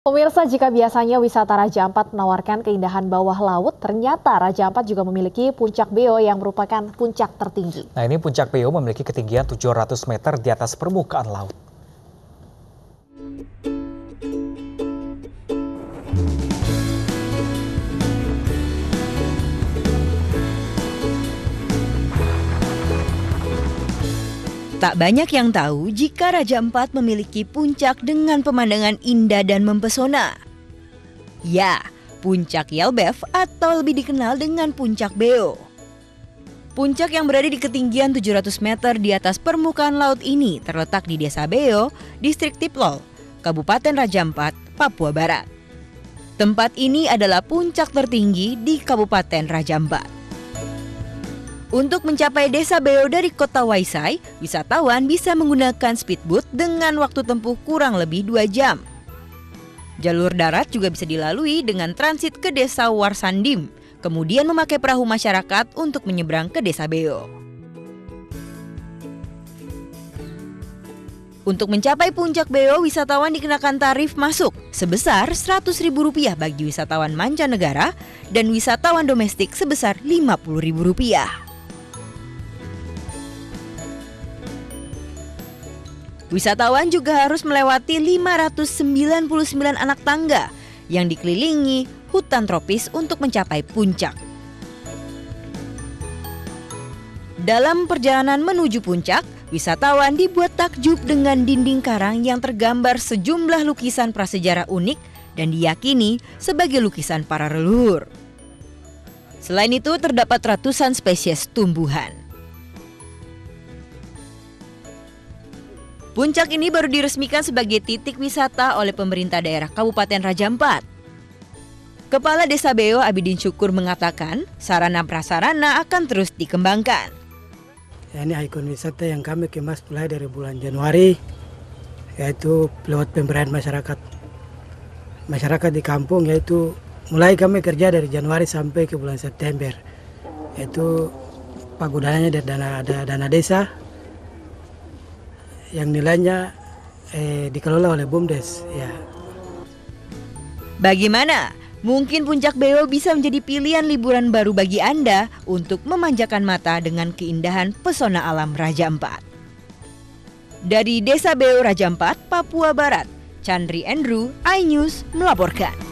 Pemirsa, jika biasanya wisata Raja Ampat menawarkan keindahan bawah laut, ternyata Raja Ampat juga memiliki puncak Beo yang merupakan puncak tertinggi. Nah ini puncak Beo memiliki ketinggian 700 meter di atas permukaan laut. Tak banyak yang tahu jika Raja Empat memiliki puncak dengan pemandangan indah dan mempesona. Ya, puncak Yelbev atau lebih dikenal dengan puncak Beo. Puncak yang berada di ketinggian 700 meter di atas permukaan laut ini terletak di Desa Beo, Distrik Tiplol, Kabupaten Raja Empat, Papua Barat. Tempat ini adalah puncak tertinggi di Kabupaten Raja Empat. Untuk mencapai desa Beo dari kota Waisai, wisatawan bisa menggunakan speedboat dengan waktu tempuh kurang lebih 2 jam. Jalur darat juga bisa dilalui dengan transit ke desa Warsandim, kemudian memakai perahu masyarakat untuk menyeberang ke desa Beo. Untuk mencapai puncak Beo, wisatawan dikenakan tarif masuk sebesar Rp100.000 bagi wisatawan mancanegara dan wisatawan domestik sebesar Rp50.000. Wisatawan juga harus melewati 599 anak tangga yang dikelilingi hutan tropis untuk mencapai puncak. Dalam perjalanan menuju puncak, wisatawan dibuat takjub dengan dinding karang yang tergambar sejumlah lukisan prasejarah unik dan diyakini sebagai lukisan para leluhur. Selain itu, terdapat ratusan spesies tumbuhan. Puncak ini baru diresmikan sebagai titik wisata oleh pemerintah daerah Kabupaten Raja Ampat. Kepala Desa Beo Abidin Syukur mengatakan sarana prasarana akan terus dikembangkan. Ya, ini ikon wisata yang kami kemas mulai dari bulan Januari yaitu lewat pemberdayaan masyarakat masyarakat di kampung yaitu mulai kami kerja dari Januari sampai ke bulan September yaitu pagodanya dari dana dana desa yang nilainya eh, dikelola oleh BUMDes ya. Bagaimana? Mungkin Puncak Beo bisa menjadi pilihan liburan baru bagi Anda untuk memanjakan mata dengan keindahan pesona alam Raja Empat. Dari Desa Beo Raja Empat, Papua Barat, Chandri Andrew, iNews melaporkan.